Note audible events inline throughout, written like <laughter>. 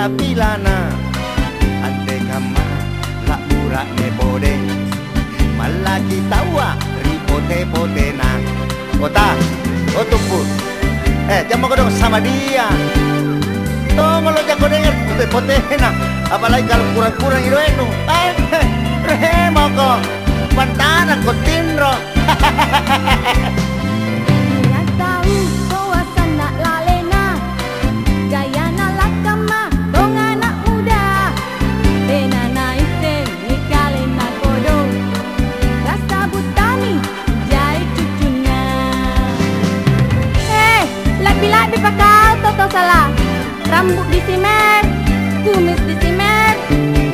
dulu capilana Ante kama lak burak ne bode. Malaki tawa ripote pote na Kota, oh tunggu. Eh, jangan mau sama dia. Tunggu lo jangan dengar pote pote na Apalagi kalau kurang-kurang itu enu. Eh, <laughs> remo Rambut disimer, kumis disimer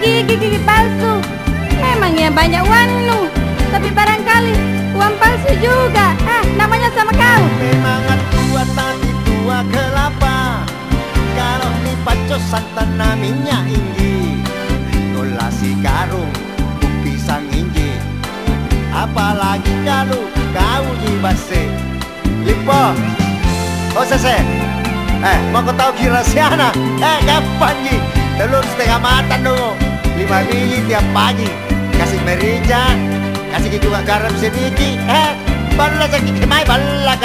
Gigi-gigi palsu. Memangnya banyak wanu Tapi barangkali uang palsu juga. Ah, namanya sama kau. Memang tua tapi tua kelapa. Kalau di paco santan namanya inggi. Golasi karung pisang inggi. Apalagi kalau kau di base Lipo. Oh sese Eh mau kau tahu kira siana Eh kapan ji Telur setengah matang dong Lima biji tiap pagi Kasih merica Kasih juga garam sedikit Eh Bala sakit kemai bala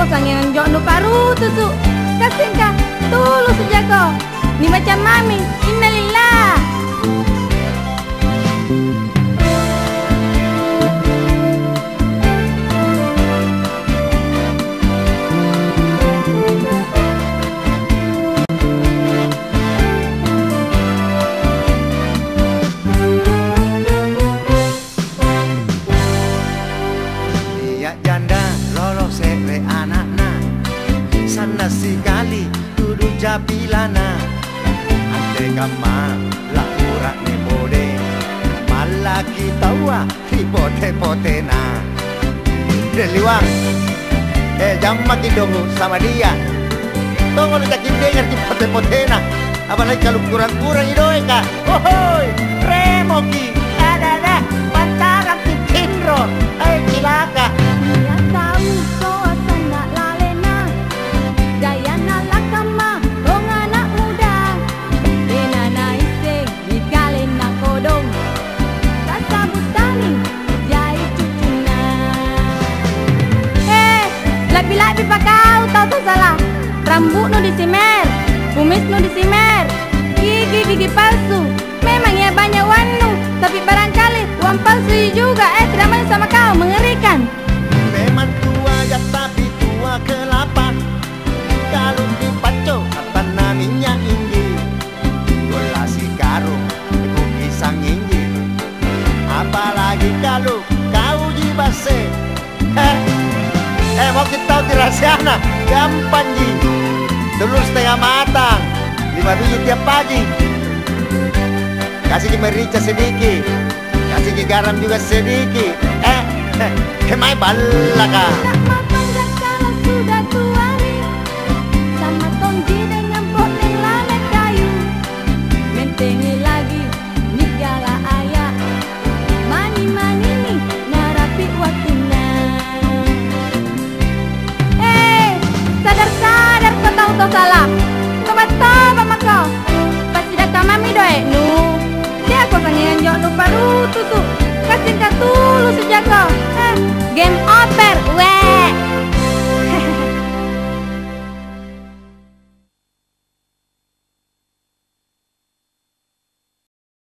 Siapa sangian jok nu paru Kasih kah tulus saja kau Ni macam mami Innalillah Sana sekali duduk japilana Ante kama la urak ne bode Malaki tawa ripote pote na. Deliwang Eh jangan makin dong sama dia. Tunggu lu cakin dengar di pote pote na Apalagi kalau kurang-kurang itu eka Hohoi Remoki Ada ada Pantaran tindro Eh kilaka Rambut nu disimer, kumis nu disimer. Gigi-gigi palsu Memang ya banyak wanu Tapi barangkali uang palsu juga Eh, tidak main sama kau, mengerikan. Memang tua ya tapi tua kelapa. Kalau dipaco apa namanya inggi Golasi karung pisang inggi Apalagi kalau kau di base Eh, eh mau kita tahu di rahasiana Gampang ji Telur setengah matang. Lima biji tiap pagi. Kasih merica sedikit. Kasih garam juga sedikit. Eh, eh kemai balaka sudah